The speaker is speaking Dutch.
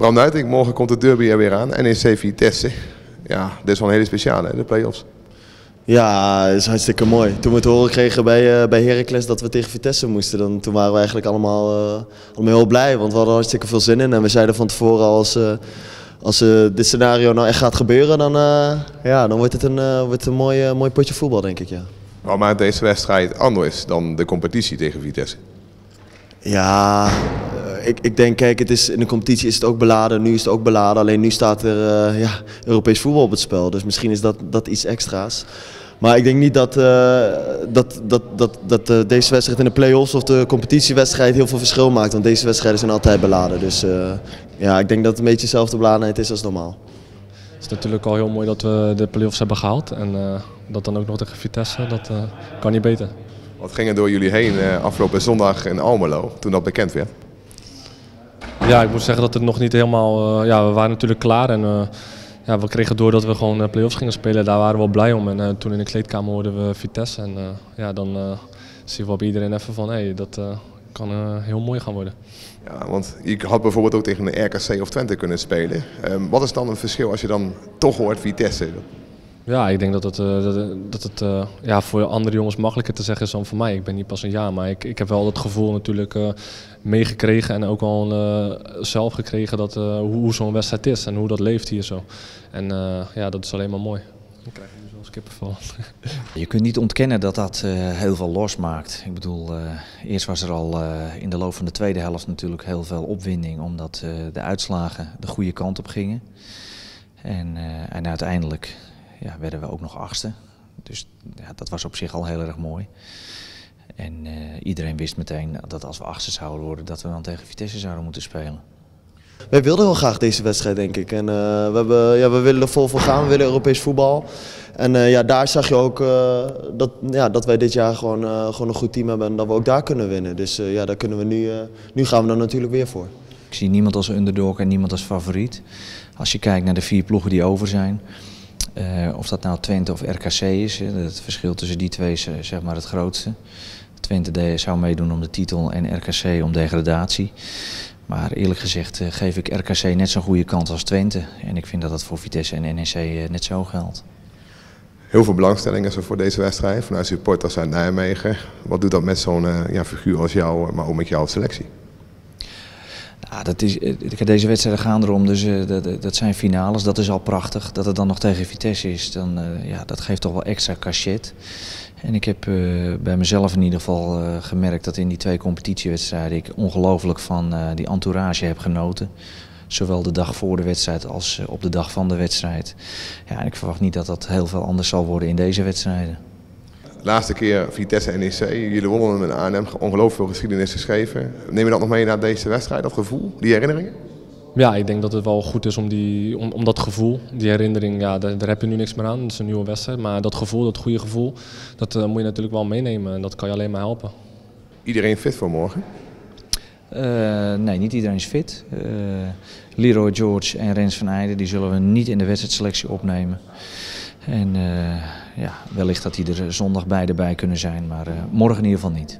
Bram Nuiting, morgen komt de derby er weer aan. NEC Vitesse. Ja, dit is wel een hele speciale, de play-offs. Ja, dat is hartstikke mooi. Toen we het horen kregen bij, uh, bij Heracles dat we tegen Vitesse moesten, dan, toen waren we eigenlijk allemaal, uh, allemaal heel blij. Want we hadden hartstikke veel zin in. En we zeiden van tevoren als, uh, als dit scenario nou echt gaat gebeuren, dan, ja, dan wordt het een, wordt een mooi, mooi potje voetbal, denk ik. Ja. Maakt deze wedstrijd anders dan de competitie tegen Vitesse? Ja, ik, ik denk, kijk, het is, in de competitie is het ook beladen, nu is het ook beladen. Alleen nu staat er uh, ja, Europees voetbal op het spel. Dus misschien is dat, dat iets extra's. Maar ik denk niet dat, uh, dat, dat, dat, dat uh, deze wedstrijd in de play-offs of de competitiewedstrijd heel veel verschil maakt. Want deze wedstrijden zijn altijd beladen. Dus ja, ik denk dat het een beetje dezelfde beladenheid is als normaal. Het is natuurlijk al heel mooi dat we de play-offs hebben gehaald. En dat dan ook nog tegen Vitesse, dat kan niet beter. Wat ging er door jullie heen afgelopen zondag in Almelo toen dat bekend werd? Ja, ik moet zeggen dat het nog niet helemaal... Uh, ja, we waren natuurlijk klaar en uh, ja, we kregen door dat we gewoon uh, play-offs gingen spelen. Daar waren we wel blij om. En toen in de kleedkamer hoorden we Vitesse. En ja, dan zien we op iedereen even van, hey, dat kan heel mooi gaan worden. Ja, want je had bijvoorbeeld ook tegen een RKC of Twente kunnen spelen. Um, wat is dan het verschil als je dan toch hoort Vitesse? Ja, ik denk dat het, uh, dat, dat het uh, ja, voor andere jongens makkelijker te zeggen is dan voor mij. Ik ben niet pas een jaar, maar ik, ik heb wel het gevoel natuurlijk meegekregen en ook al zelf gekregen dat, hoe, zo'n wedstrijd is en hoe dat leeft hier zo. En ja, dat is alleen maar mooi. Dan krijg je dus wel kippenval. Je kunt niet ontkennen dat dat heel veel losmaakt. Ik bedoel, eerst was er al in de loop van de tweede helft natuurlijk heel veel opwinding, omdat de uitslagen de goede kant op gingen. En, en uiteindelijk ja, werden we ook nog achtste. Dus ja, dat was op zich al heel erg mooi. En uh, iedereen wist meteen dat als we achtste zouden worden, dat we dan tegen Vitesse zouden moeten spelen. Wij wilden wel graag deze wedstrijd, denk ik. En uh, we, hebben, ja, we willen er vol voor gaan, we willen Europees voetbal. En uh, ja, daar zag je ook dat, ja, dat wij dit jaar gewoon, gewoon een goed team hebben en dat we ook daar kunnen winnen. Dus ja, daar kunnen we nu, nu gaan we er natuurlijk weer voor. Ik zie niemand als underdog en niemand als favoriet. Als je kijkt naar de vier ploegen die over zijn, uh, of dat nou Twente of RKC is, het verschil tussen die twee is zeg maar het grootste. Twente zou meedoen om de titel en RKC om degradatie. Maar eerlijk gezegd uh, geef ik RKC net zo'n goede kans als Twente. En ik vind dat dat voor Vitesse en NEC net zo geldt. Heel veel belangstelling is er voor deze wedstrijd vanuit supporters uit Nijmegen. Wat doet dat met zo'n ja, figuur als jou, maar ook met jouw selectie? Dat is, eh, deze wedstrijden gaan erom, dus uh, dat, dat, zijn finales. Dat is al prachtig. Dat het dan nog tegen Vitesse is, dan, uh, ja, dat geeft toch wel extra cachet. En ik heb bij mezelf in ieder geval gemerkt dat in die twee competitiewedstrijden ik ongelooflijk van die entourage heb genoten. Zowel de dag voor de wedstrijd als op de dag van de wedstrijd. Ja, en ik verwacht niet dat dat heel veel anders zal worden in deze wedstrijden. Laatste keer Vitesse NEC, jullie wonnen met Arnhem, ongelooflijk veel geschiedenis geschreven. Neem je dat nog mee naar deze wedstrijd, dat gevoel, die herinneringen? Ja, ik denk dat het wel goed is om, die, om, om dat gevoel, die herinnering, ja, daar, daar, heb je nu niks meer aan. Het is een nieuwe wedstrijd, maar dat gevoel, dat goede gevoel, dat uh, moet je natuurlijk wel meenemen en dat kan je alleen maar helpen. Iedereen fit voor morgen? Uh, nee, niet iedereen is fit. Uh, Leroy George en Rens van Eijden die zullen we niet in de wedstrijdselectie opnemen. En uh, ja, wellicht dat die er zondag beide bij kunnen zijn, maar morgen in ieder geval niet.